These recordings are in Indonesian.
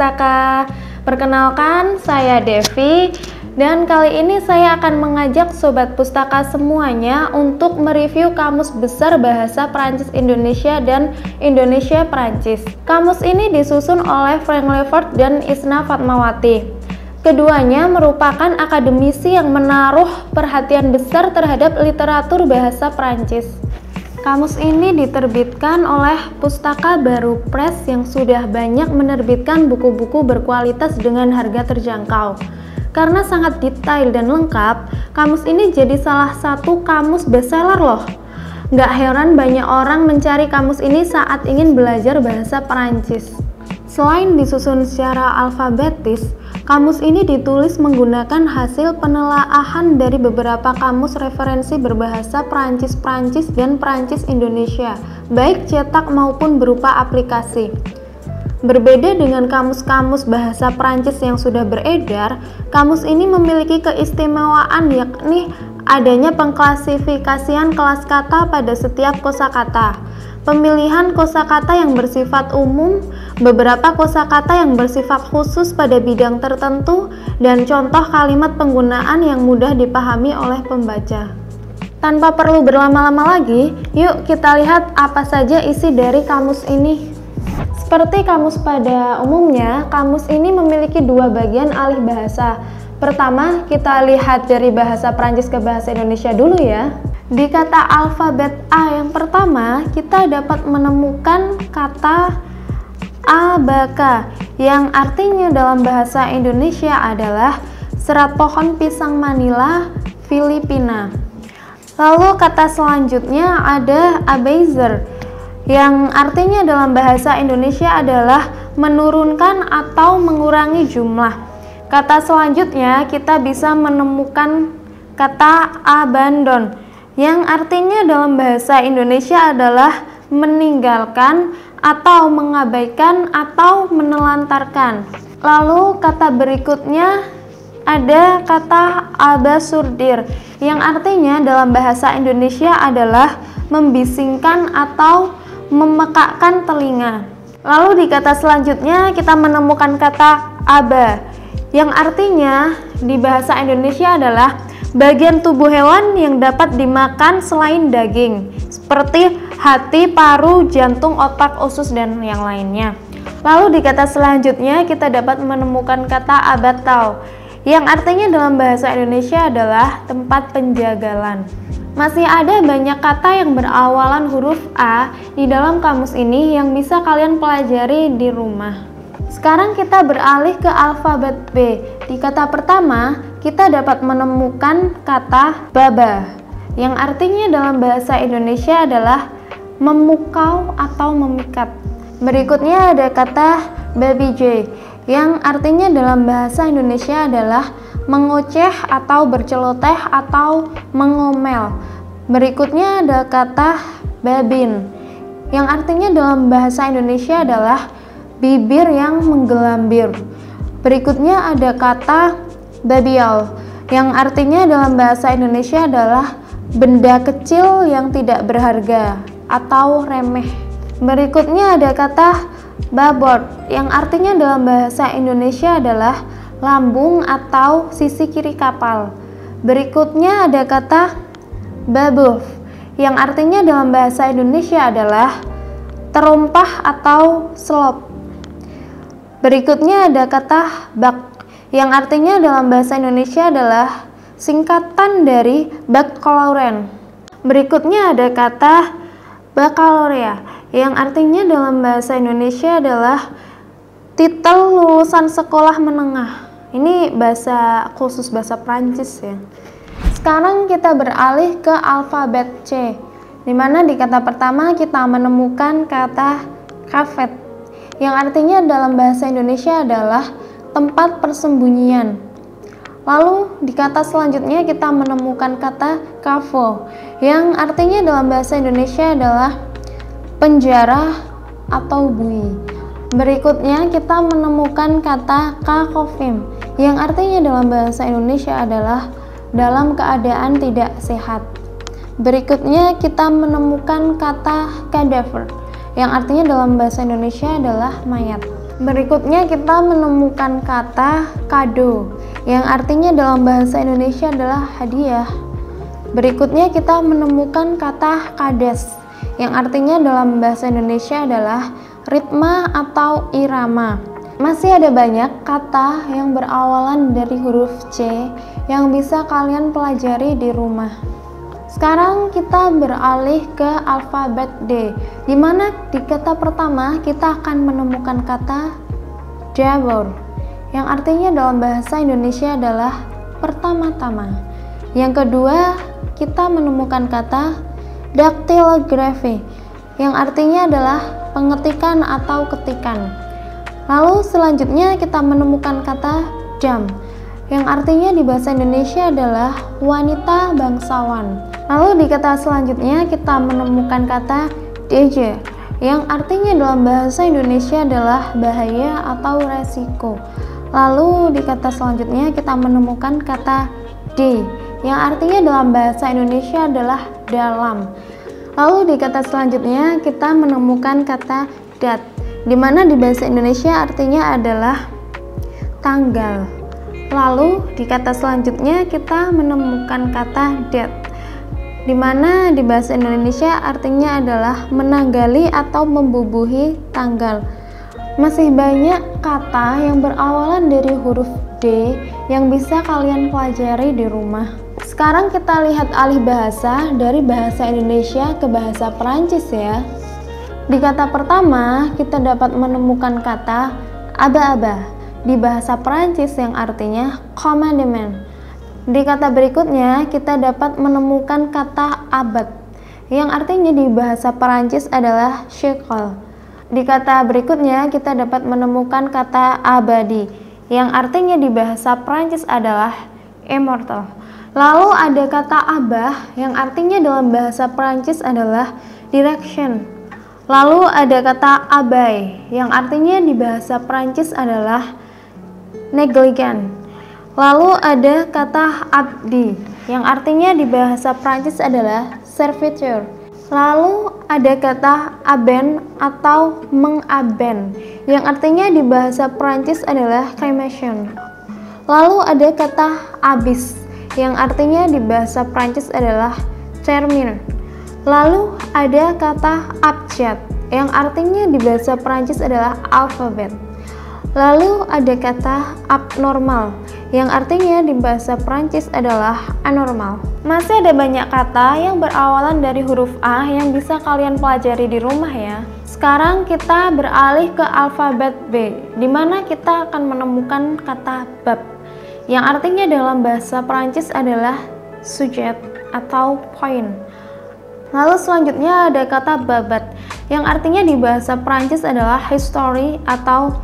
Pustaka, perkenalkan saya Devi dan kali ini saya akan mengajak Sobat Pustaka semuanya untuk mereview Kamus Besar Bahasa Perancis Indonesia dan Indonesia Perancis. Kamus ini disusun oleh Frank Levert dan Isna Fatmawati. Keduanya merupakan akademisi yang menaruh perhatian besar terhadap literatur bahasa Perancis. Kamus ini diterbitkan oleh Pustaka Baru Press yang sudah banyak menerbitkan buku-buku berkualitas dengan harga terjangkau. Karena sangat detail dan lengkap, kamus ini jadi salah satu kamus bestseller loh. Nggak heran banyak orang mencari kamus ini saat ingin belajar bahasa Perancis. Selain disusun secara alfabetis, kamus ini ditulis menggunakan hasil penelaahan dari beberapa kamus referensi berbahasa Perancis-Perancis dan Perancis-Indonesia, baik cetak maupun berupa aplikasi. Berbeda dengan kamus-kamus bahasa Perancis yang sudah beredar, kamus ini memiliki keistimewaan yakni adanya pengklasifikasian kelas kata pada setiap kosakata pemilihan kosakata yang bersifat umum, beberapa kosakata yang bersifat khusus pada bidang tertentu, dan contoh kalimat penggunaan yang mudah dipahami oleh pembaca. Tanpa perlu berlama-lama lagi, yuk kita lihat apa saja isi dari kamus ini. Seperti kamus pada umumnya, kamus ini memiliki dua bagian alih bahasa. Pertama, kita lihat dari bahasa Prancis ke bahasa Indonesia dulu ya. Di kata alfabet A yang pertama, kita dapat menemukan kata abaka yang artinya dalam bahasa Indonesia adalah serat pohon pisang Manila, Filipina. Lalu kata selanjutnya ada abazer yang artinya dalam bahasa Indonesia adalah menurunkan atau mengurangi jumlah. Kata selanjutnya kita bisa menemukan kata abandon yang artinya dalam bahasa Indonesia adalah meninggalkan atau mengabaikan atau menelantarkan. Lalu kata berikutnya ada kata abasurdir yang artinya dalam bahasa Indonesia adalah membisingkan atau memekakkan telinga. Lalu di kata selanjutnya kita menemukan kata aba yang artinya di bahasa Indonesia adalah bagian tubuh hewan yang dapat dimakan selain daging, seperti hati, paru, jantung, otak, usus, dan yang lainnya. Lalu di kata selanjutnya kita dapat menemukan kata abatau, yang artinya dalam bahasa Indonesia adalah tempat penjagalan. Masih ada banyak kata yang berawalan huruf A di dalam kamus ini yang bisa kalian pelajari di rumah. Sekarang kita beralih ke alfabet B. Di kata pertama, kita dapat menemukan kata baba yang artinya dalam bahasa Indonesia adalah memukau atau memikat. Berikutnya ada kata baby J yang artinya dalam bahasa Indonesia adalah mengoceh atau berceloteh atau mengomel. Berikutnya ada kata babin yang artinya dalam bahasa Indonesia adalah bibir yang menggelambir. Berikutnya ada kata babial yang artinya dalam bahasa Indonesia adalah benda kecil yang tidak berharga atau remeh. Berikutnya ada kata babord yang artinya dalam bahasa Indonesia adalah lambung atau sisi kiri kapal. Berikutnya ada kata babuh yang artinya dalam bahasa Indonesia adalah terumpah atau selop. Berikutnya ada kata bak yang artinya dalam bahasa Indonesia adalah singkatan dari baccalaureate. Berikutnya ada kata baccalaureate yang artinya dalam bahasa Indonesia adalah titel lulusan sekolah menengah. Ini bahasa khusus bahasa Prancis ya. Sekarang kita beralih ke alfabet C, di mana di kata pertama kita menemukan kata kafet yang artinya dalam bahasa Indonesia adalah tempat persembunyian. Lalu di kata selanjutnya kita menemukan kata kafo yang artinya dalam bahasa Indonesia adalah penjara atau bui. Berikutnya kita menemukan kata kakofim yang artinya dalam bahasa Indonesia adalah dalam keadaan tidak sehat. Berikutnya kita menemukan kata cadaver yang artinya dalam bahasa Indonesia adalah mayat. Berikutnya kita menemukan kata kado yang artinya dalam bahasa Indonesia adalah hadiah. Berikutnya kita menemukan kata kades yang artinya dalam bahasa Indonesia adalah ritma atau irama. Masih ada banyak kata yang berawalan dari huruf C yang bisa kalian pelajari di rumah. Sekarang kita beralih ke alfabet D, di mana di kata pertama kita akan menemukan kata Jabor, yang artinya dalam bahasa Indonesia adalah pertama-tama. Yang kedua, kita menemukan kata dactylography, yang artinya adalah pengetikan atau ketikan. Lalu selanjutnya kita menemukan kata jam yang artinya di bahasa Indonesia adalah wanita bangsawan. Lalu di kata selanjutnya kita menemukan kata DJ yang artinya dalam bahasa Indonesia adalah bahaya atau resiko. Lalu di kata selanjutnya kita menemukan kata D yang artinya dalam bahasa Indonesia adalah dalam. Lalu di kata selanjutnya kita menemukan kata dat di mana di bahasa Indonesia artinya adalah tanggal. Lalu di kata selanjutnya kita menemukan kata date di mana di bahasa Indonesia artinya adalah menanggali atau membubuhi tanggal. Masih banyak kata yang berawalan dari huruf D yang bisa kalian pelajari di rumah. Sekarang kita lihat alih bahasa dari bahasa Indonesia ke bahasa Perancis ya. Di kata pertama, kita dapat menemukan kata aba-aba di bahasa Perancis yang artinya commandement. Di kata berikutnya, kita dapat menemukan kata abad yang artinya di bahasa Perancis adalah shekel. Di kata berikutnya, kita dapat menemukan kata abadi yang artinya di bahasa Perancis adalah immortal. Lalu ada kata abah yang artinya dalam bahasa Perancis adalah direction Lalu ada kata abai yang artinya di bahasa Prancis adalah negligent. Lalu ada kata abdi yang artinya di bahasa Prancis adalah serviture. Lalu ada kata aben atau mengaben yang artinya di bahasa Prancis adalah cremation. Lalu ada kata abis yang artinya di bahasa Prancis adalah termine. Lalu ada kata abjad yang artinya di bahasa Perancis adalah alfabet. Lalu ada kata abnormal yang artinya di bahasa Perancis adalah anormal. Masih ada banyak kata yang berawalan dari huruf A yang bisa kalian pelajari di rumah ya. Sekarang kita beralih ke alfabet B, di mana kita akan menemukan kata bab yang artinya dalam bahasa Perancis adalah sujet atau point. Lalu selanjutnya ada kata babat yang artinya di bahasa Prancis adalah history atau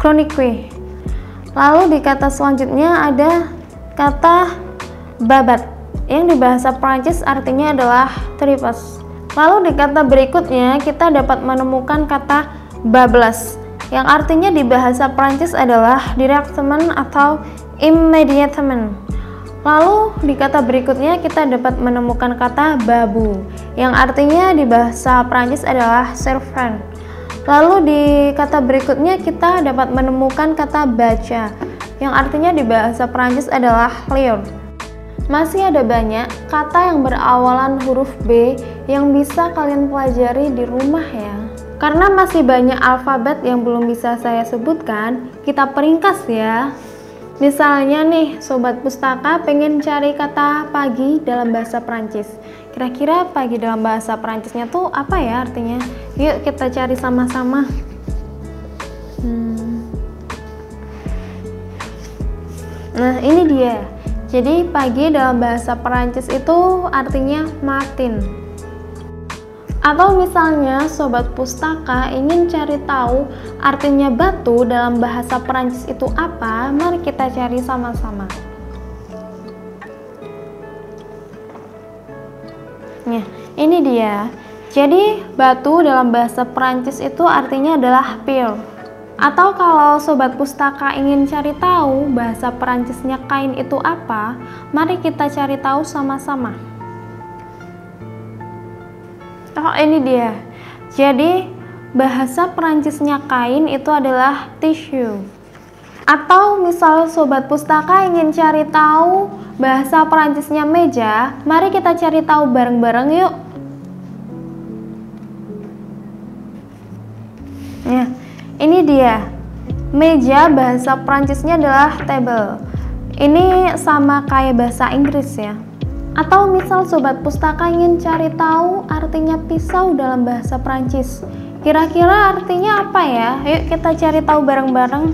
chronique. Lalu di kata selanjutnya ada kata babat yang di bahasa Prancis artinya adalah tripes. Lalu di kata berikutnya kita dapat menemukan kata bablas yang artinya di bahasa Prancis adalah directement atau immediatement. Lalu di kata berikutnya kita dapat menemukan kata babu yang artinya di bahasa Prancis adalah servant. Lalu di kata berikutnya kita dapat menemukan kata baca yang artinya di bahasa Prancis adalah lion. Masih ada banyak kata yang berawalan huruf B yang bisa kalian pelajari di rumah ya. Karena masih banyak alfabet yang belum bisa saya sebutkan, kita peringkas ya. Misalnya nih, sobat pustaka pengen cari kata pagi dalam bahasa Prancis. Kira-kira pagi dalam bahasa Prancisnya tuh apa ya artinya? Yuk kita cari sama-sama. Hmm. Nah, ini dia. Jadi pagi dalam bahasa Prancis itu artinya Martin. Atau misalnya sobat pustaka ingin cari tahu artinya batu dalam bahasa Perancis itu apa, mari kita cari sama-sama. Ini dia. Jadi, batu dalam bahasa Perancis itu artinya adalah pure. Atau kalau sobat pustaka ingin cari tahu bahasa Perancisnya kain itu apa, mari kita cari tahu sama-sama. Oh ini dia. Jadi bahasa Perancisnya kain itu adalah tissue. Atau misal sobat pustaka ingin cari tahu bahasa Perancisnya meja, mari kita cari tahu bareng-bareng yuk. Ini dia. Meja bahasa Perancisnya adalah table. Ini sama kayak bahasa Inggris ya. Atau misal sobat pustaka ingin cari tahu artinya pisau dalam bahasa Prancis. Kira-kira artinya apa ya? Yuk kita cari tahu bareng-bareng.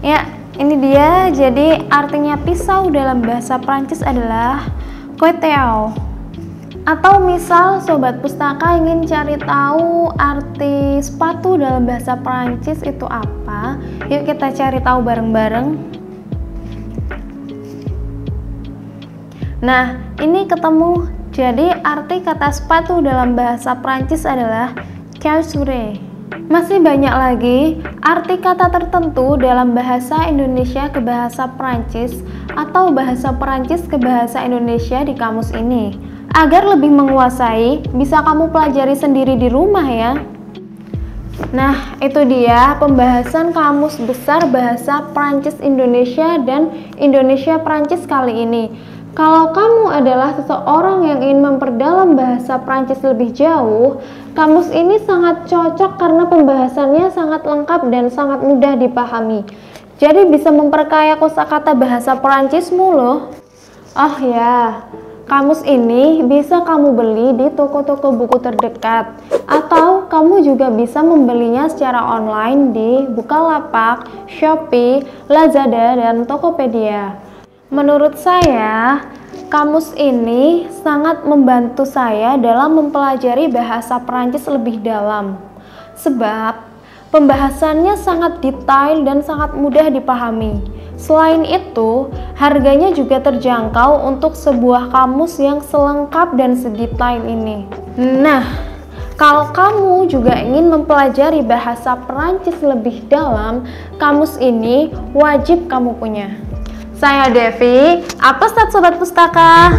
Ya, ini dia. Jadi artinya pisau dalam bahasa Prancis adalah couteau. Atau misal sobat pustaka ingin cari tahu arti sepatu dalam bahasa Prancis itu apa? Yuk kita cari tahu bareng-bareng. Nah, ini ketemu. Jadi, arti kata sepatu dalam bahasa Prancis adalah chaussure. Masih banyak lagi arti kata tertentu dalam bahasa Indonesia ke bahasa Prancis atau bahasa Prancis ke bahasa Indonesia di kamus ini. Agar lebih menguasai, bisa kamu pelajari sendiri di rumah ya. Nah, itu dia pembahasan kamus besar bahasa Prancis Indonesia dan Indonesia Prancis kali ini. Kalau kamu adalah seseorang yang ingin memperdalam bahasa Prancis lebih jauh, kamus ini sangat cocok karena pembahasannya sangat lengkap dan sangat mudah dipahami. Jadi bisa memperkaya kosakata bahasa Prancismu loh. Oh ya, kamus ini bisa kamu beli di toko-toko buku terdekat atau kamu juga bisa membelinya secara online di Bukalapak, Shopee, Lazada, dan Tokopedia. Menurut saya, kamus ini sangat membantu saya dalam mempelajari bahasa Perancis lebih dalam. Sebab pembahasannya sangat detail dan sangat mudah dipahami. Selain itu, harganya juga terjangkau untuk sebuah kamus yang selengkap dan sedetail ini. Nah, kalau kamu juga ingin mempelajari bahasa Perancis lebih dalam, kamus ini wajib kamu punya. Saya Devi, apa sobat pustaka?